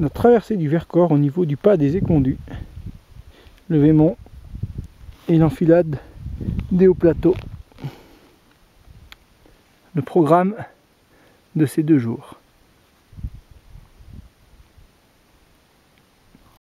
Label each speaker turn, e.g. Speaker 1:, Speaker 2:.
Speaker 1: notre traversée du Vercors au niveau du pas des écondus, le Vémont et l'enfilade des hauts plateaux. Le programme de ces deux jours.